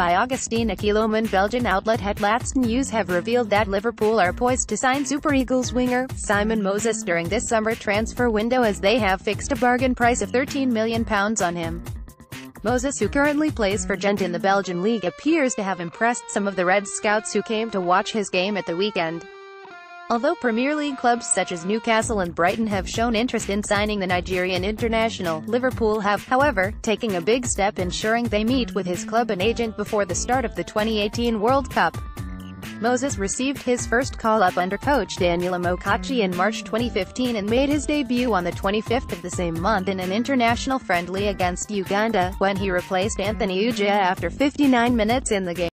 by Augustine Akhilomen Belgian outlet Het Laatste Nieuws have revealed that Liverpool are poised to sign Super Eagles winger, Simon Moses during this summer transfer window as they have fixed a bargain price of £13 million on him. Moses who currently plays for Gent in the Belgian league appears to have impressed some of the Red Scouts who came to watch his game at the weekend. Although Premier League clubs such as Newcastle and Brighton have shown interest in signing the Nigerian international, Liverpool have, however, taken a big step ensuring they meet with his club and agent before the start of the 2018 World Cup. Moses received his first call-up under coach Daniel Amokachi in March 2015 and made his debut on the 25th of the same month in an international friendly against Uganda, when he replaced Anthony Ujah after 59 minutes in the game.